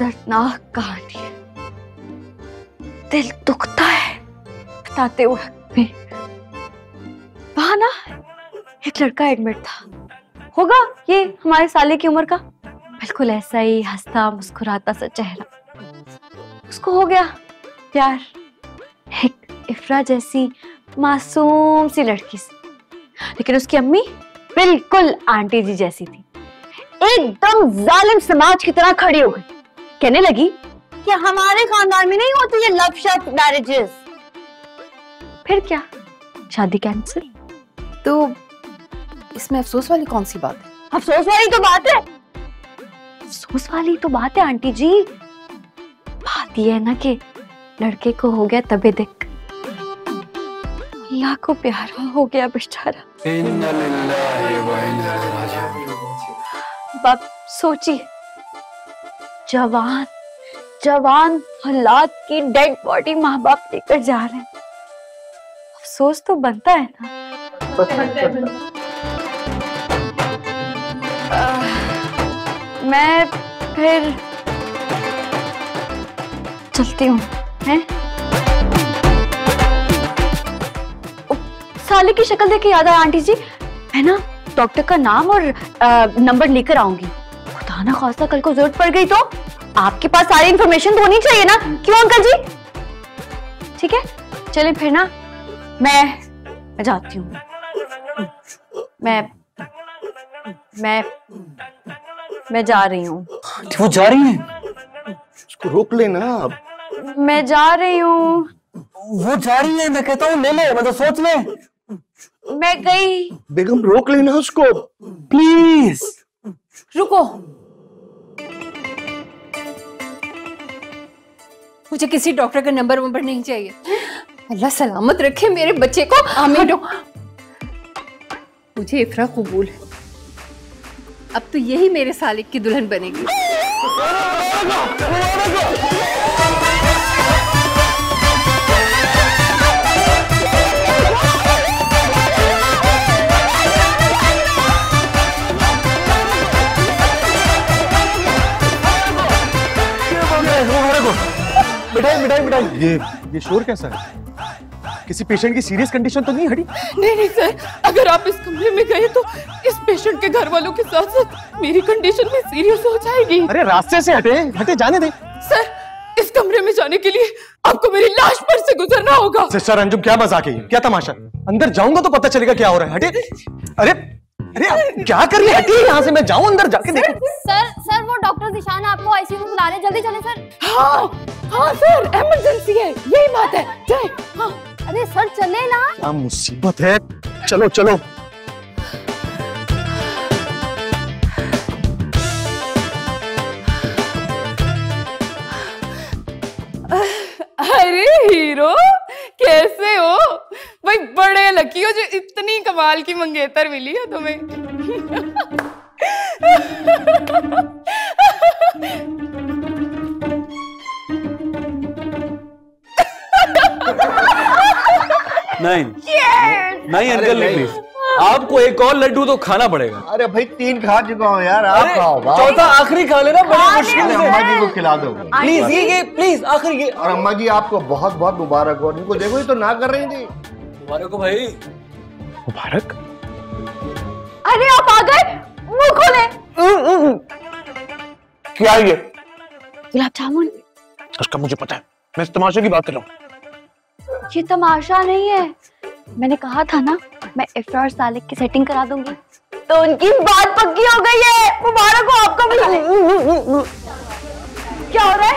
दर्दनाक कहानी है। दिल दुखता है, बताते वक्त में। वहाँ एक लड़का एडमिट था। होगा ये हमारे साले की उम्र का? बिल्कुल ऐसा ही हंसता, मुस्कुराता सा चेहरा। उसको हो गया प्यार, एक इफ्रा जैसी मासूम सी लड़की से। लेकिन उसकी अम्मी बिल्कुल आंटी जी जैसी थी। एकदम जालिम समाज की तरह खड़ी हो गई। कहने लगी? कि हमारे खानदान में नहीं होती ये लव शॉट मैरिजेस फिर क्या? शादी कैंसिल तो इसमें अफसोस वाली कौन सी बात है? अफसोस वाली तो बात है। अफसोस वाली तो बात है आंटी जी। बात ये है ना कि लड़के को हो गया तबे दिक अल्लाह को प्यारा हो गया बेचारा। बाप सोचिए। जवान जवान हालात की डेड बॉडी माँ बाप लेकर जा रहे हैं। अफसोस तो बनता है ना। मैं फिर चलती हूँ साले की शक्ल देख के याद आया, आंटी जी। है ना? डॉक्टर का नाम और नंबर लेकर आऊँगी। खुदा खासा कल को ज़रूरत पड़ गई तो? आपके पास सारी इन्फॉर्मेशन तो होनी चाहिए ना? क्यों अंकल जी? ठीक है चलिए फिर ना मैं मैं जाती हूँ। मैं मैं मैं जा रही हूँ। वो जा रही है? उसको रोक लेना अब मैं जा रही हूँ। वो जा रही है मैं कहता हूँ ले ले मतलब सोच ले मैं गई। बेगम रोक लेना उसको। प्लीज़। रुको। मुझे किसी डॉक्टर का नंबर वंबर नहीं चाहिए अल्लाह सलामत रखे मेरे बच्चे को आमीन मुझे इफ्रा कबूल है अब तो यही मेरे सालिक की दुल्हन बनेगी मिठाई मिठाई मिठाई। ये ये शोर कैसा है? किसी पेशेंट की सीरियस कंडीशन तो नहीं हटी नहीं नहीं सर अगर आप इस कमरे में गए तो इस पेशेंट के घर वालों के साथ साथ मेरी कंडीशन भी सीरियस हो जाएगी। अरे रास्ते से हटे हटे जाने दे। सर इस कमरे में जाने के लिए आपको मेरी लाश पर से गुजरना होगा। सिस्टर अंजुम क्या मज़ाक है क्या तमाशा? अंदर जाऊँगा तो पता चलेगा क्या हो रहा है। हटे। अरे अरे क्या कर रही है? यहाँ से मैं जाऊँ अंदर जाके देखो। डॉक्टर जिशान आपको आईसीयू में बुला रहे हैं। जल्दी चले सर। हाँ हाँ सर इमरजेंसी है यही बात है। हाँ। अरे सर चले ना। क्या मुसीबत है? चलो चलो। अरे हीरो कैसे हो? भाई बड़े लकी हो जो इतनी कमाल की मंगेतर मिली है तुम्हें। नहीं नहीं अंकल नहीं प्लीज़ आपको एक और लड्डू तो खाना पड़ेगा। अरे भाई तीन खा चुका हूँ यार आप खाओ चौथा आखिरी खा लेना बड़ी मुश्किल से। अम्मा जी को खिला दो। प्लीज़ ये ये प्लीज़ आखिरी ये। और अम्मा जी आपको बहुत बहुत मुबारक हो। इनको देखो ये तो ना कर रही थी। मुबारक हो भाई। मुबारक? अरे आप आ गए। मुँह खोले। क्या ये? गुलाब जामुन। उसका मुझे पता है। मैं इस तमाशे की बात कर रहा हूँ। ये तमाशा नहीं है। मैंने कहा था ना मैं इफ्तार सालिक की सेटिंग करा दूँगी। तो उनकी बात पक्की हो गई है। मुबारक हो आपको भी। क्या हो रहा है।